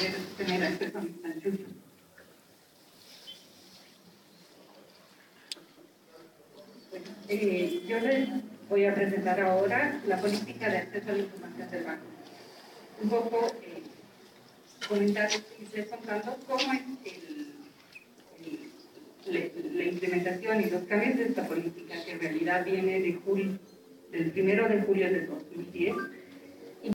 poder tener acceso a este mi. Eh, yo les voy a presentar ahora la política de acceso a la información del banco. Un poco eh, comentar y estoy contando cómo es la, implementación y los cambios de esta política, que en realidad viene de julio, del primero de julio de 2010